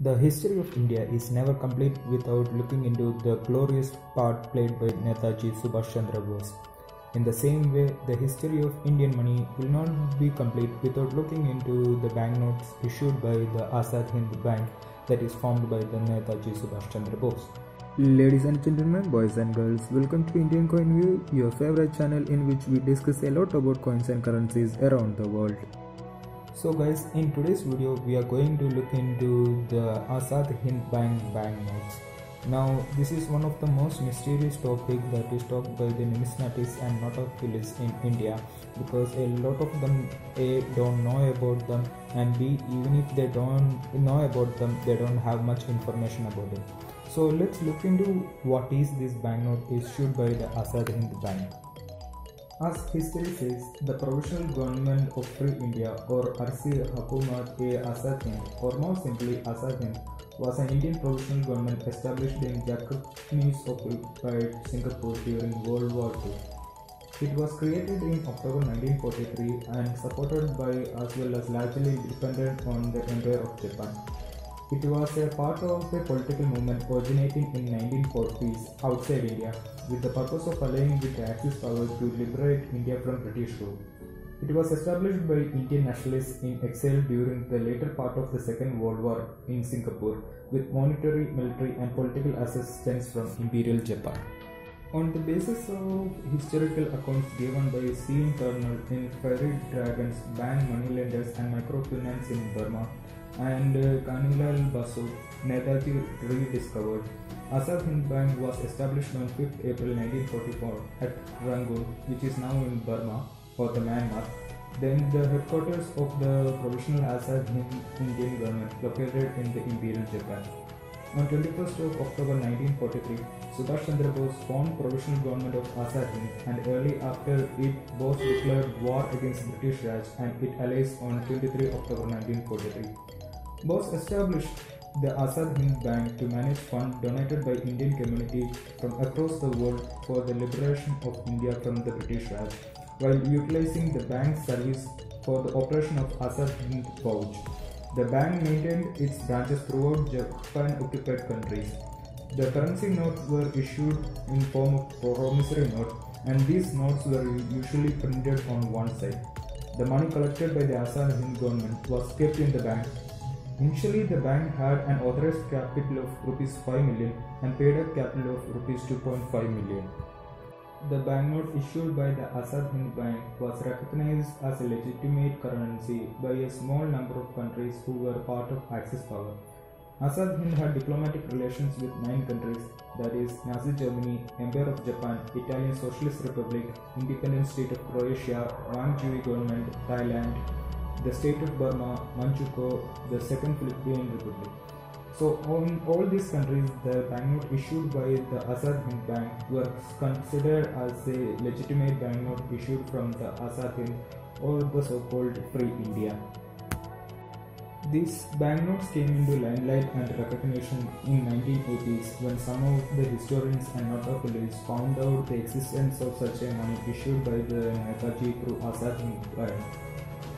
The history of India is never complete without looking into the glorious part played by Netaji Subhash Chandra Bose. In the same way, the history of Indian money will not be complete without looking into the banknotes issued by the Azad Hind Bank that is formed by the Netaji Subhash Chandra Bose. Ladies and gentlemen, boys and girls, welcome to Indian Coin View, your favorite channel in which we discuss a lot about coins and currencies around the world. So guys, in today's video, we are going to look into the Azad Hind Bank banknotes. Now, this is one of the most mysterious topic that is talked by the numismatists and notophilists in India because a lot of them A don't know about them and B even if they don't know about them, they don't have much information about it. So let's look into what is this banknote issued by the Azad Hind Bank. As history says, the Provisional Government of Free India or Arsi Hakumat-e Azad or more simply Azad was an Indian provisional government established in Japanese occupied Singapore during World War II. It was created in October 1943 and supported by as well as largely dependent on the Empire of Japan. It was a part of a political movement originating in 1940s outside India with the purpose of allying with the Axis powers to liberate India from British rule. It was established by Indian nationalists in exile during the later part of the Second World War in Singapore with monetary, military and political assistance from Imperial Japan. On the basis of historical accounts given by C. Turnell in Fiery Dragons, Bank Moneylenders and Microfinance in Burma, and uh, Kanailal Basu, Netaji rediscovered. Azad Hind Bank was established on 5th April 1944 at Rangoon, which is now in Burma or the Myanmar. Then the headquarters of the Provisional Azad Hind Indian government located in the Imperial Japan. On 21st of October 1943, Subhash Chandra Bose formed Provisional Government of Azad Hind and early after it Bose declared war against British Raj and its allies on 23 October 1943. Bose established the Azad Hind Bank to manage funds donated by Indian community from across the world for the liberation of India from the British Raj, while utilizing the bank's service for the operation of Azad Hind Fauj. The bank maintained its branches throughout Japan-occupied countries. The currency notes were issued in form of promissory notes, and these notes were usually printed on one side. The money collected by the Azad Hind government was kept in the bank Initially, the bank had an authorized capital of rupees 5 million and paid up capital of rupees 2.5 million. The banknote issued by the Azad Hind Bank was recognized as a legitimate currency by a small number of countries who were part of Axis power. Azad Hind had diplomatic relations with nine countries that is, Nazi Germany, Empire of Japan, Italian Socialist Republic, Independent State of Croatia, Wang Jui government, Thailand, the state of Burma, Manchukuo, the Second Philippine Republic. So, in all these countries, the banknote issued by the Azad Hind Bank was considered as a legitimate banknote issued from the Azad Hind or the so-called Free India. These banknotes came into limelight and recognition in 1980s when some of the historians and notophilists found out the existence of such a money issued by the Netaji through Azad Hind Bank.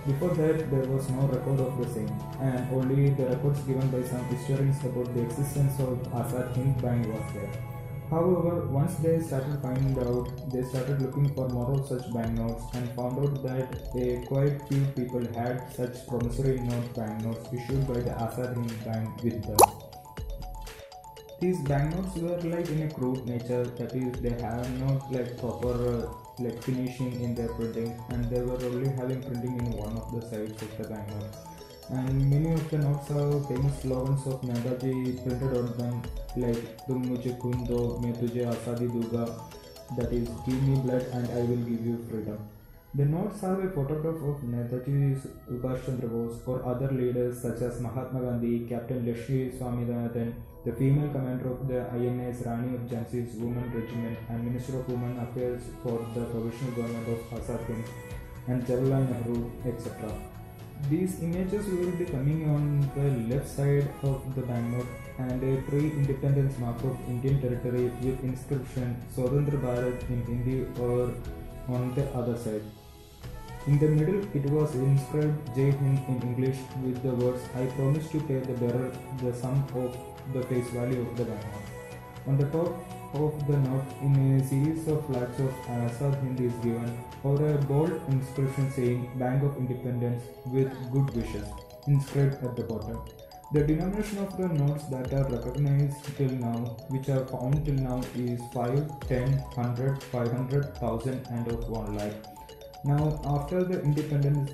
Before that, there was no record of the same, and only the records given by some historians about the existence of Azad Hind Bank was there. However, once they started finding out, they started looking for more of such banknotes and found out that a quite few people had such promissory note banknotes issued by the Azad Hind Bank with them. These banknotes were like in a crude nature, that is, they have not like proper uh, like finishing in their printing and they were only having printing in one of the sides of the banknote and many of the notes have famous slogans of Netaji printed on them like Tum mujhe khoon do, main tujhe azadi दूंगा that is give me blood and I will give you freedom. The notes have a photograph of Netaji Subhash Chandra Bose or other leaders such as Mahatma Gandhi, Captain Lakshmi Swaminathan, the female commander of the INA's Rani of Jhansi's Women Regiment and Minister of Women Affairs for the Provisional Government of Hind and Jawaharlal Nehru, etc. These images will be coming on the left side of the banknote and a pre-independence mark of Indian territory with inscription Swatantra Bharat in Hindi or on the other side. In the middle, it was inscribed Jai Hind in English with the words I promise to pay the bearer the sum of the face value of the banknote. On the top of the note, in a series of flags of Azad Hind is given, or a bold inscription saying Bank of Independence with good wishes, inscribed at the bottom. The denomination of the notes that are recognized till now, which are found till now, is 5, 10, 100, 500, 1000, and of 1 lakh. Now, after the independence,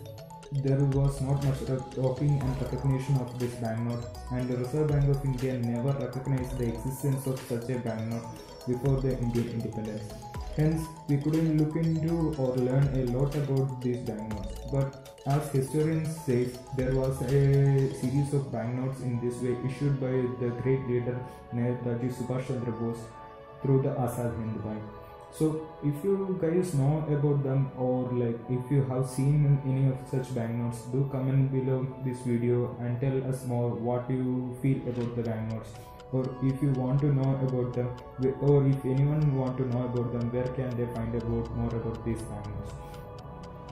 there was not much talking and recognition of this banknote, and the Reserve Bank of India never recognized the existence of such a banknote before the Indian independence. Hence, we couldn't look into or learn a lot about these banknotes. But as historians say, there was a series of banknotes in this way issued by the great leader Netaji Subhash Chandra Bose through the Azad Hind Bank so if you guys know about them or like if you have seen any of such banknotes do comment below this video and tell us more what you feel about the banknotes. Or if you want to know about them or if anyone want to know about them where can they find out more about these banknotes?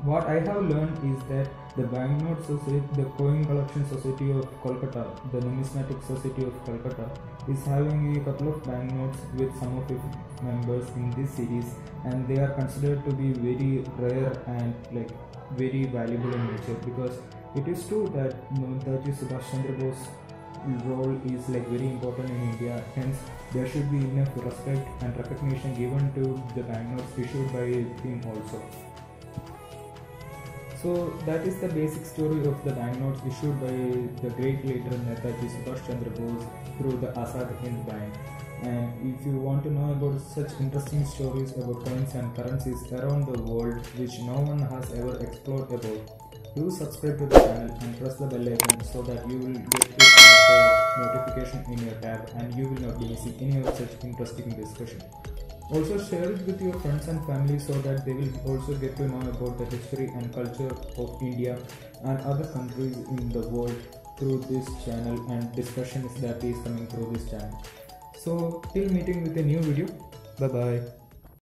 What I have learned is that the Banknote Society, the Coin Collection Society of Kolkata, the Numismatic Society of Kolkata, is having a couple of banknotes with some of its members in this series, and they are considered to be very rare and like very valuable in nature because it is true that Netaji Subhash Chandra Bose role is like very important in India. Hence, there should be enough respect and recognition given to the banknotes issued by him also. So that is the basic story of the banknotes issued by the great leader Netaji Subhash Chandra Bose through the Azad Hind Bank. And if you want to know about such interesting stories about coins and currencies around the world which no one has ever explored about, do subscribe to the channel and press the bell icon so that you will get a notification in your tab and you will not be missing any of such interesting discussion. Also share it with your friends and family so that they will also get to know about the history and culture of India and other countries in the world through this channel and discussions that is coming through this channel. So till meeting with a new video. Bye bye.